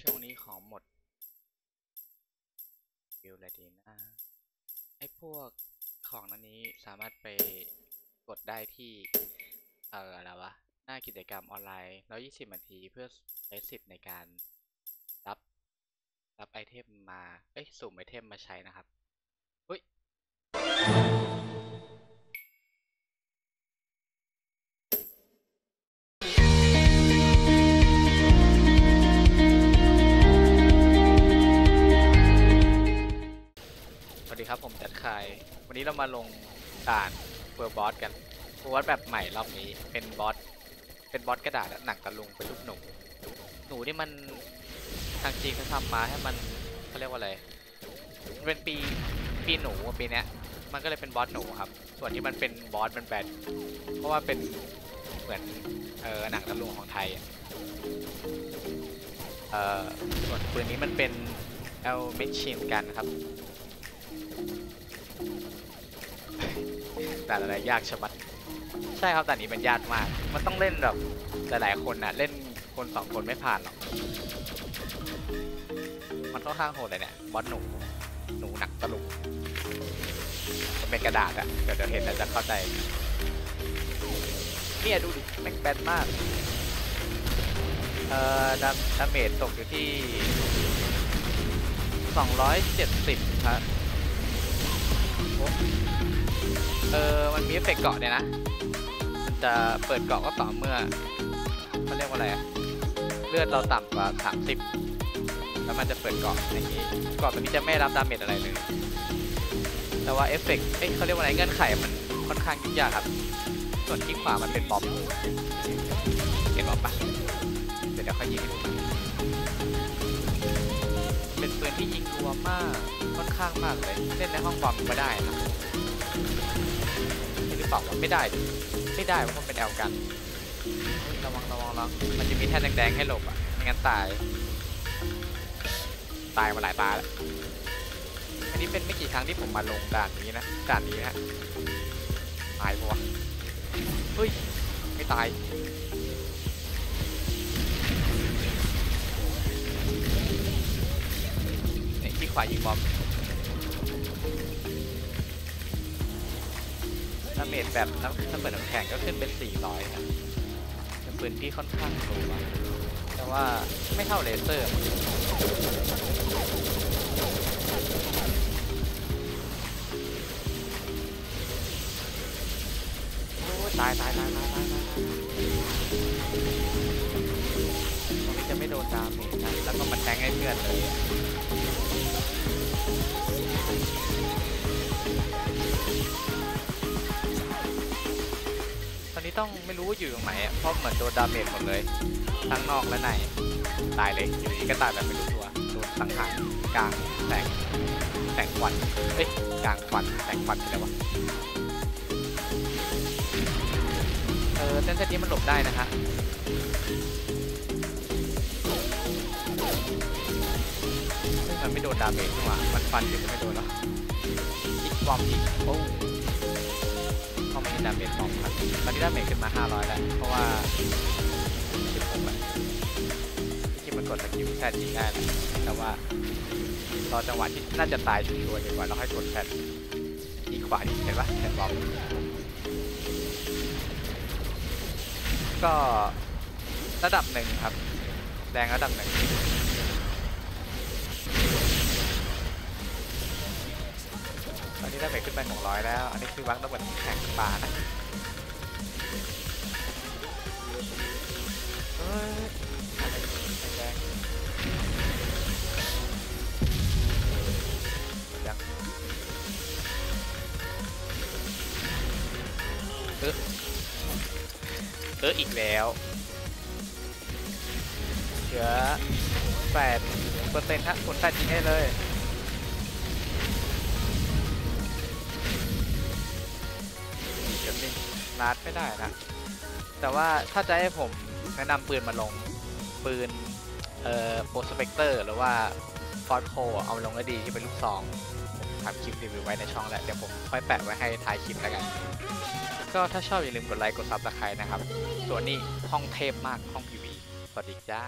ช่วงนี้ของหมดวิวอะไรดีนะไอ้พวกของนั้นนี้สามารถไปกดได้ที่เอ่ออะไรวะ หน้ากิจกรรมออนไลน์120นาทีเพื่อใช้สิทธิ์ในการรับ รับ item มา เอ้ย สุ่ม item มาใช้นะครับอุ้ย คาย วันนี้เรามาลงด่าน world boss กัน world boss แบบใหม่รอบนี้เป็น boss เป็น boss กระดาษหนังตะลุงเป็นรูปหนูหนูนี่มันทางจีนเขาทำมาให้มันเขาเรียกว่าอะไรมันเป็นปีปีหนูปีเนี้ยมันก็เลยเป็น boss หนูครับ ส่วนที่มันเป็น boss มันแบนเพราะว่าเป็นเหมือนเออหนังตะลุงของไทยเออส่วนปืนนี้มันเป็นเอลเมชินกันครับ แต่อะไรยากชะมัด ใช่ครับแต่นี้เป็นยากมาก มันต้องเล่นแบบหลายๆคนนะเล่นคนสองคนไม่ผ่านหรอก มันค่อนข้างโหดเลยเนี่ยบอสหนูหนูหนักตะลุกมันเป็นกระดาษอะเดี๋ยวเดี๋ยวเห็นแล้วจะเข้าใจเนี่ยดูดิแม่งแบนมาก เอ่อ damage ตกอยู่ที่ 270ครับ เออ มันมีเอฟเฟกต์เกาะเนี่ยนะ มันจะเปิดเกราะก็ต่อเมื่อเขาเรียกว่าอะไรเลือดเราต่ำกว่า 30 แล้วมันจะเปิดเกราะอย่างนี้เกราะตัวนี้จะไม่รับ damage อะไรเลย แต่ว่าเอฟเฟกต์เอ้ยเขาเรียกว่าอะไรเงื่อนไขมันค่อนข้างยุ่งยากครับ ส่วนที่ขวามันเป็นบอมเห็นบอมปะเดี๋ยวเดี๋ยวเขายิงให้ดูเป็นปืนที่ยิงรัวมาก ข้างมากเลยเล่นในห้องบอมก็ได้นะหรือเปล่าวะไม่ได้ไม่ได้เพราะมันเป็นแอลกันเระวังระวังระวังมันจะมีแท่นแดงๆให้หลบอะไม่งั้นตาย ตายมาหลายตาแล้วอันนี้เป็นไม่กี่ครั้งที่ผมมาลงด่านนี้นะด่านนี้นะตายปะวะเฮ้ยไม่ตายเนี่ยที่ขวายิงบอม เมจแบบน้ำถ้าเปิดน้ำแข็งก็ขึ้นเป็น 400ครับเป็นปืนที่ค่อนข้างโหดแต่ว่าไม่เท่าเลเซอร์ตายตายตายตายตายตายตรงนี้จะไม่โดน damage นะแล้วก็มันแทงให้เพื่อนเลย ตอนนี้ต้องไม่รู้ว่าอยู่ตรงไหนเพราะเหมือนโดน damage หมดเลย ทั้งนอกและใน ตายเลยอยู่ดีก็ตายแบบไม่รู้ตัวโดนสังหารกลางแสงแสงควันเอ้ยกลางควันแสงควันอะไรวะเออเส้นเส้นนี้มันหลบได้นะฮะมันไม่โดน damage นี่หว่ามันฟันถึงไม่โดนหรออีก bomb อีกโอ้ damage bomb ครับตอนนี้ damage ขึ้นมา500แล้ว เพราะว่า16แล้วจริงๆมันกด skill Z ยิงได้แหละแต่ว่ารอจังหวะที่น่าจะตายชัวร์ๆดีกว่าเราให้กดแซดอีกขวาดิเห็นปะแซดบอมก็ระดับหนึ่งครับ แรงระดับหนึ่ง นนี้ได้เมจขึ้นไป600 แล้ว อันนี้คือวักระเบิดแข่งปลานะเฮ้ยอะไรแดงยังเออเอออีกแล้วเหลือแปดเปอร์เซ็นต์ฮะผลแปดจริงได้เลย นัดไม่ได้นะ แต่ว่าถ้าจะให้ผมแนะนำปืนมาลง ปืน เอ่อ Prospector หรือว่าฟอสโคเอามาลงก็ดีที่เป็นลูกซองผมทำคลิปรีวิวไว้ในช่องแล้วเดี๋ยวผมค่อยแปะไว้ให้ท้ายคลิปแล้วกัน ก็ถ้าชอบอย่าลืมกดไลค์ กด subscribe นะครับ ส่วนนี้ห้องเทพมากห้อง PV สวัสดีจ้า